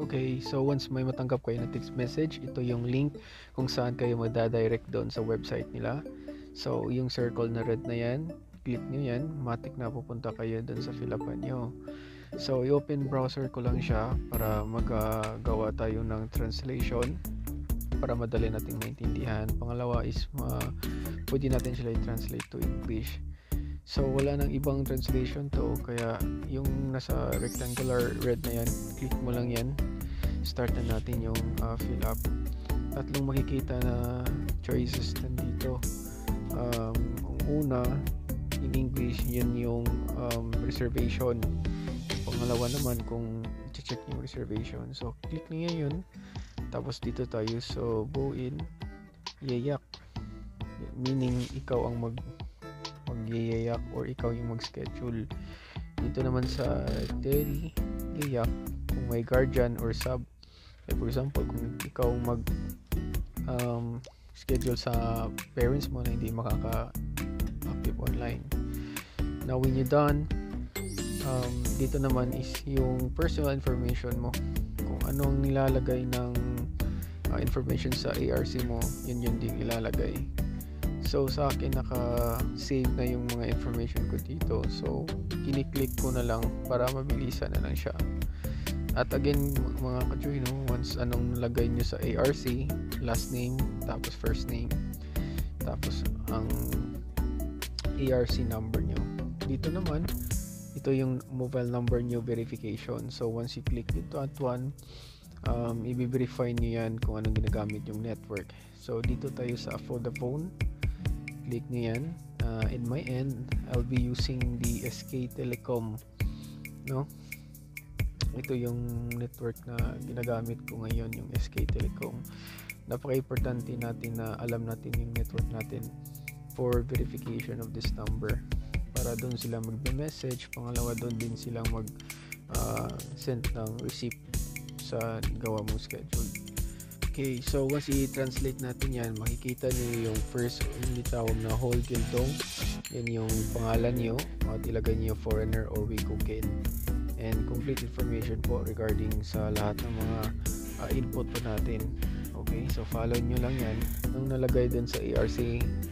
Okay, so once may matanggap kayo na text message, ito yung link kung saan kayo madadirect doon sa website nila. So, yung circle na red na yan, click nyo yan, matik na pupunta kayo doon sa filapan nyo. So, i-open browser ko lang siya para magagawa tayo ng translation para madali nating maintindihan. Pangalawa is uh, pwede natin sila i-translate to English. So wala nang ibang translation to kaya yung nasa rectangular red na yan, click mo lang yan. Start na natin yung uh, fill up. Tatlong makikita na choices nandito. Um, ang una, in English, yan yung um, reservation. Pangalawa naman kung check yung reservation. So click niya yun. Tapos dito tayo so buuin yayak meaning ikaw ang mag magyayak or ikaw yung mag-schedule. Dito naman sa Terry, yayak, may guardian or sub, like for example, kung ikaw mag um, schedule sa parents mo na hindi makaka-active online. Now, when you're done, um, dito naman is yung personal information mo. Kung anong nilalagay ng uh, information sa ARC mo, yun yun din ilalagay. So sa akin naka-save na yung mga information ko dito. So kiniklik ko na lang para mabilisan na lang siya. At again mga kachoy no, once anong nalagay nyo sa ARC, last name, tapos first name, tapos ang ARC number nyo. Dito naman, ito yung mobile number nyo verification. So once you click dito at one, um, i-verify nyo yan kung anong ginagamit yung network. So dito tayo sa Vodafone click nyo yan uh, in my end I'll be using the SK Telecom no ito yung network na ginagamit ko ngayon yung SK Telecom napaka-importante natin na alam natin yung network natin for verification of this number para doon sila magbe-message pangalawa doon din silang mag uh, send ng receipt sa gawa mong schedule Okay, so once i-translate natin yan, makikita niyo yung first yung tawag na whole gildong. Yan yung pangalan niyo. At ilagay niyo foreigner or Wikoken. And complete information po regarding sa lahat ng mga uh, input po natin. Okay, so follow nyo lang yan. Nung nalagay dun sa ARC,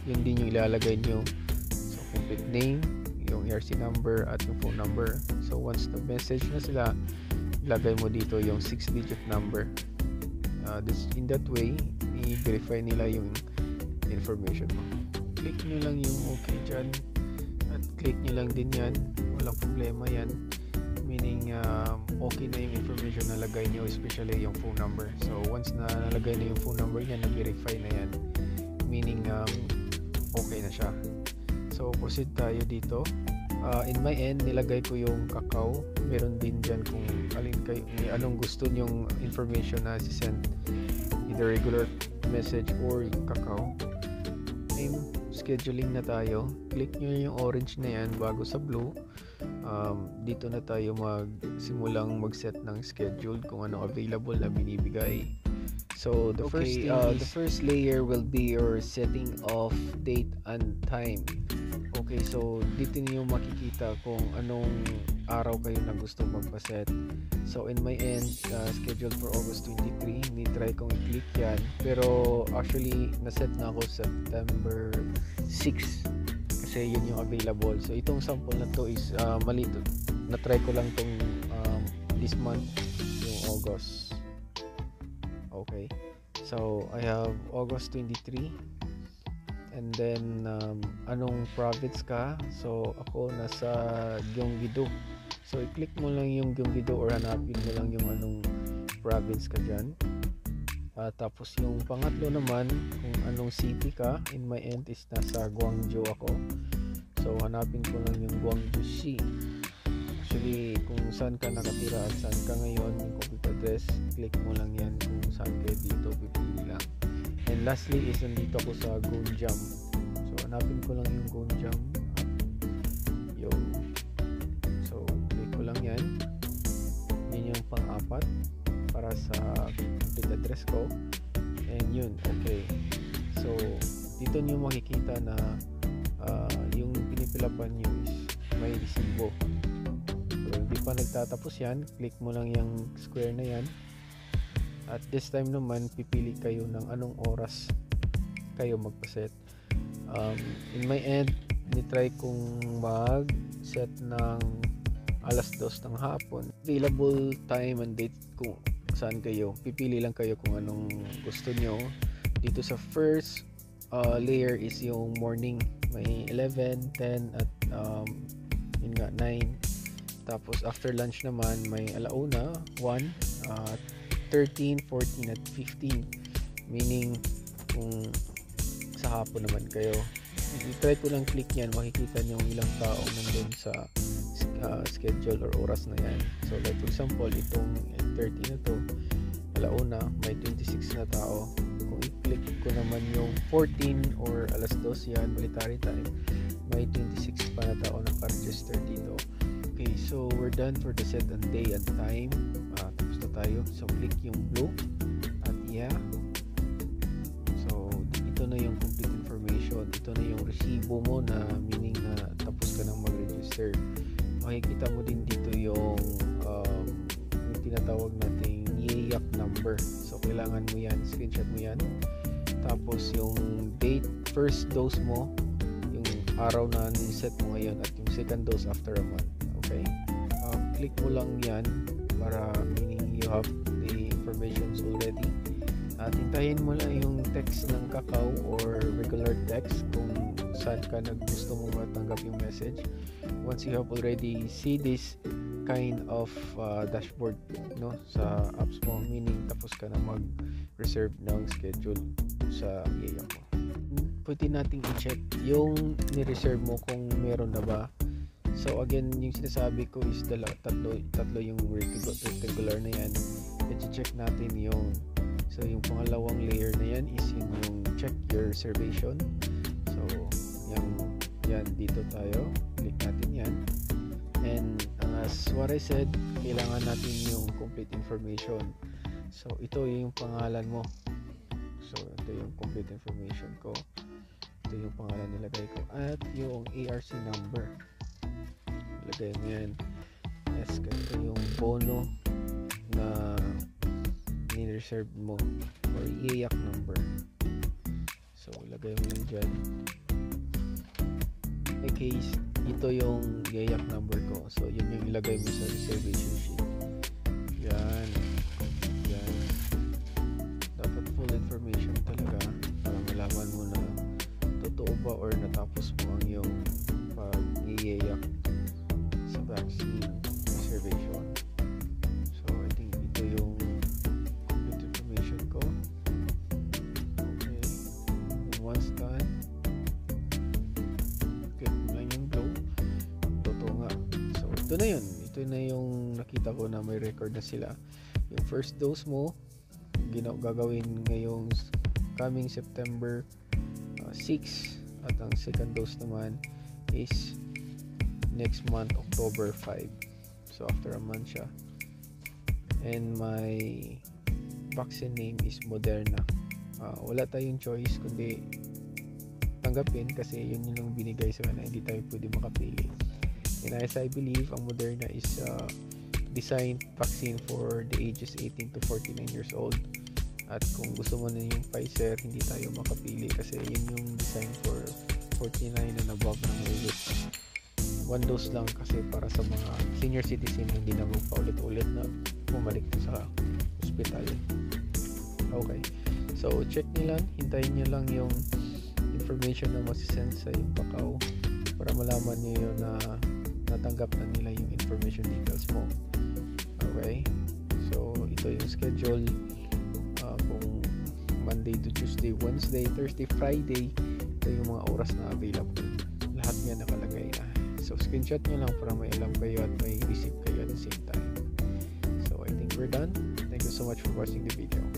yun din yung ilalagay nyo. So complete name, yung ARC number at yung phone number. So once na message na sila, ilagay mo dito yung 6-digit number uh, this, in that way i-verify nila yung information mo click nyo lang yung okay dyan at click nyo lang din yan walang problema yan meaning uh, okay na yung information na lagay nyo especially yung phone number. So once na nalagay na yung phone number niya na-verify na yan. Meaning um, okay na siya. So proceed tayo dito. Uh, in my end nilagay ko yung kakao. Meron din dyan kung alin kayo anong gusto nyong information na si-send. Either regular message or yung kakao. Name scheduling na tayo. Click nyo yung orange na yan bago sa blue. Um, dito na tayo magsimulang mag-set ng schedule kung ano available na binibigay. So the okay, first uh, the first layer will be your setting of date and time. Okay, so dito niyo makikita kung anong araw kayo na gusto magpa-set. So in my end, uh, scheduled for August 23, ni-try kong i-click yan. Pero actually, na-set na ako September 6 kasi yun yung available. So itong sample na to is uh, mali. Na-try ko lang tong um, this month, yung August. Okay. So I have August 23 and then um, anong province ka so ako nasa Gyeonggi-do so i-click mo lang yung Gyeonggi-do or hanapin mo lang yung anong province ka dyan uh, tapos yung pangatlo naman kung anong city ka in my end is nasa Gwangju ako so hanapin ko lang yung Gwangju City actually kung saan ka nakatira at saan ka ngayon yung complete address click mo lang yan kung saan kayo dito pipili lang And lastly is nandito ako sa Gonjam. So hanapin ko lang yung Gonjam. Pang-apat para sa complete address ko. And yun, okay. So dito nyo makikita na uh, yung pinipilapan nyo is may resibo. So hindi pa nagtatapos yan, click mo lang yung square na yan At this time naman, pipili kayo ng anong oras kayo magpaset. Um, in my end, nitry kong mag-set ng alas dos ng hapon. Available time and date kung saan kayo. Pipili lang kayo kung anong gusto nyo. Dito sa first uh, layer is yung morning. May 11, 10 at um, yun nga, 9. Tapos after lunch naman may alauna, 1, uh, 13, 14 at 15. Meaning kung sa hapon naman kayo. I-try ko lang click yan, makikita niyo ilang tao nandun sa uh, schedule or oras na yan. So like for example, itong 8.30 na to, alauna, may 26 na tao. Kung i-click ko naman yung 14 or alas 2 yan, military time, may 26 pa na tao naka-register dito. Okay, so we're done for the set and day and time. Uh, tapos na tayo. So, click yung blue. At yeah. So, ito na yung complete information. Ito na yung resibo mo na meaning na tapos ka nang mag-register. Makikita mo din dito yung um, yung tinatawag nating YAYAC number. So, kailangan mo yan. Screenshot mo yan. Tapos, yung date, first dose mo, yung araw na niset mo ngayon at yung second dose after a month okay uh, click mo lang yan para meaning you have the informations already at hintayin mo lang yung text ng kakao or regular text kung saan ka naggusto mo matanggap yung message once you have already see this kind of uh, dashboard no sa apps mo meaning tapos ka na mag reserve ng schedule sa EA mo pwede nating i-check yung ni-reserve mo kung meron na ba So again, yung sinasabi ko is dala, tatlo, tatlo yung rectangular na yan. I-check natin yung so yung pangalawang layer na yan is yun yung check your reservation. So yan, dito tayo. Click natin yan. And as what I said, kailangan natin yung complete information. So ito yung pangalan mo. So ito yung complete information ko. Ito yung pangalan nilagay ko. At yung ARC number lagay mo yan yes ganito yung bono na ni-reserve mo or iayak number so ilagay mo yun dyan case ito yung iayak number ko so yun yung ilagay mo sa reservation sheet yan yan dapat full information talaga para malaman mo na totoo ba or natapos mo ang yung pag-iayak sa vaccine reservation. So, I think ito yung complete information ko. Okay. And once done, ito na yun. Ito na yung nakita ko na may record na sila. Yung first dose mo, ginaw gagawin ngayong coming September uh, 6 at ang second dose naman is next month October 5 so after a month siya. And my vaccine name is Moderna. Uh, wala tayong choice kundi tanggapin kasi yun yung binigay sa kanila hindi tayo pwede makapili and as I believe ang Moderna is uh, designed vaccine for the ages 18 to 49 years old. At kung gusto mo na yung Pfizer hindi tayo makapili kasi yun yung design for 49 and above ng age one dose lang kasi para sa mga senior citizen hindi na magpaulit-ulit na bumalik sa hospital. Okay. So check nyo lang. Hintayin nyo lang yung information na masisend sa yung kakao para malaman nyo na natanggap na nila yung information details mo. Okay? So ito yung schedule uh, kung Monday to Tuesday, Wednesday, Thursday, Friday ito yung mga oras na available. Lahat yan nakalagay na. So screenshot nyo lang para may alam kayo at may receive kayo at the same time. So I think we're done. Thank you so much for watching the video